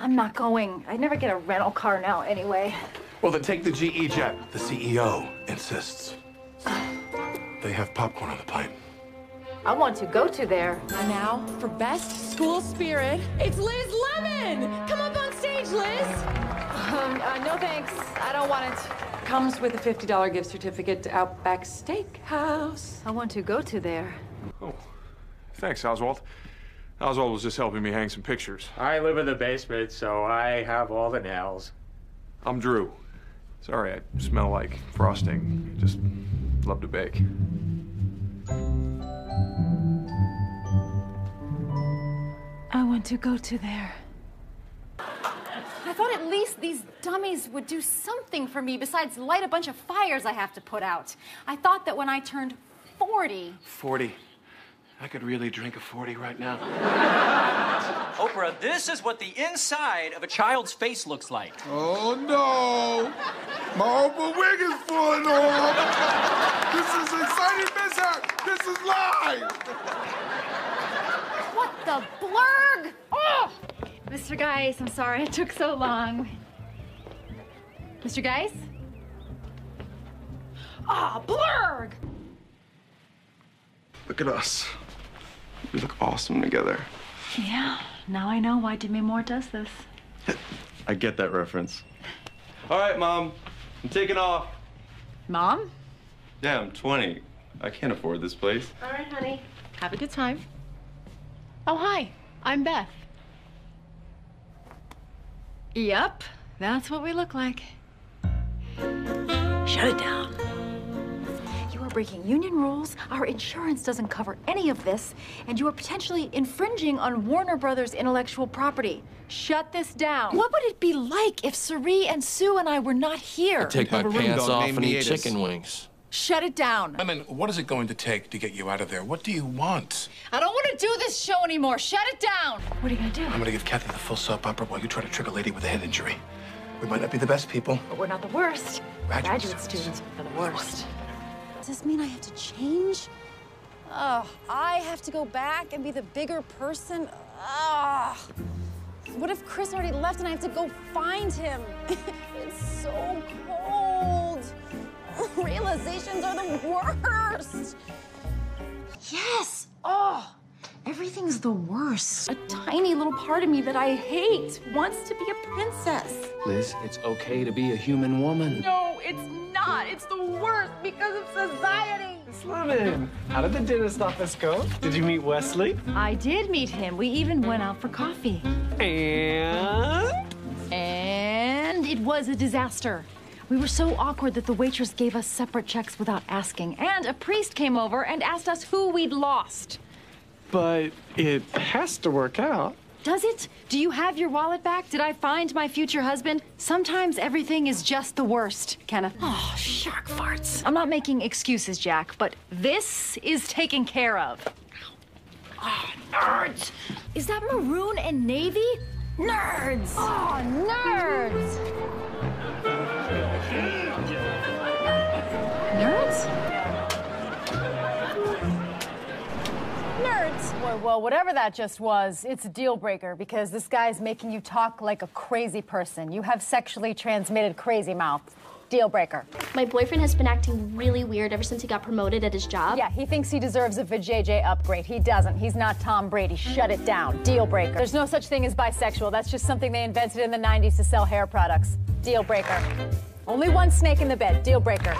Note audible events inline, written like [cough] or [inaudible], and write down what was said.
I'm not going. I never get a rental car now anyway. Well, then take the GE jet. The CEO insists. They have popcorn on the plane. I want to go to there. And now, for best school spirit, it's Liz Lemon! Come up on stage, Liz! Um, uh, no thanks. I don't want it. Comes with a $50 gift certificate to Outback Steakhouse. I want to go to there. Oh, thanks, Oswald. Oswald was just helping me hang some pictures. I live in the basement, so I have all the nails. I'm Drew. Sorry, I smell like frosting. Just love to bake. I want to go to there. I thought at least these dummies would do something for me besides light a bunch of fires I have to put out. I thought that when I turned 40. 40. I could really drink a 40 right now. [laughs] Oprah, this is what the inside of a child's face looks like. Oh no! My Oprah wig is falling off! This is exciting mishap! This is live! What the blurg? Oh! Mr. Geiss, I'm sorry it took so long. Mr. Geiss? Ah, oh, blurg! Look at us. We look awesome together. Yeah, now I know why Demi Moore does this. [laughs] I get that reference. All right, Mom. I'm taking off. Mom? Yeah, I'm 20. I can't afford this place. All right, honey. Have a good time. Oh, hi. I'm Beth. Yep, that's what we look like. Shut it down. You are breaking union rules. Our insurance doesn't cover any of this, and you are potentially infringing on Warner Brothers intellectual property. Shut this down. What would it be like if Sari and Sue and I were not here? I'd take my pants off and eat chicken wings. Shut it down. Lemon, what is it going to take to get you out of there? What do you want? I don't want to do this show anymore. Shut it down. What are you gonna do? I'm gonna give Kathy the full soap opera while you try to trick a lady with a head injury. We might not be the best people. But we're not the worst. Graduate Graduate students are the worst. Does this mean I have to change? Ugh, I have to go back and be the bigger person? Ugh. What if Chris already left and I have to go find him? [laughs] it's so cold. [laughs] Realizations are the worst. Yes. Oh, everything's the worst. A tiny little part of me that I hate wants to be a princess. Liz, it's okay to be a human woman. No, it's not. It's the worst because of society. Miss Lemon, how did the dentist office go? Did you meet Wesley? I did meet him. We even went out for coffee. And? And it was a disaster. We were so awkward that the waitress gave us separate checks without asking. And a priest came over and asked us who we'd lost. But it has to work out. Does it? Do you have your wallet back? Did I find my future husband? Sometimes everything is just the worst, Kenneth. Oh, shark farts. I'm not making excuses, Jack, but this is taken care of. Oh, nerds! Is that maroon and navy? Nerds! Oh, nerds! Nerds? Well, whatever that just was, it's a deal breaker because this guy's making you talk like a crazy person. You have sexually transmitted crazy mouth. Deal breaker. My boyfriend has been acting really weird ever since he got promoted at his job. Yeah, he thinks he deserves a vajayjay upgrade. He doesn't. He's not Tom Brady. Shut it down. Deal breaker. There's no such thing as bisexual. That's just something they invented in the 90s to sell hair products. Deal breaker. Only one snake in the bed. Deal breaker.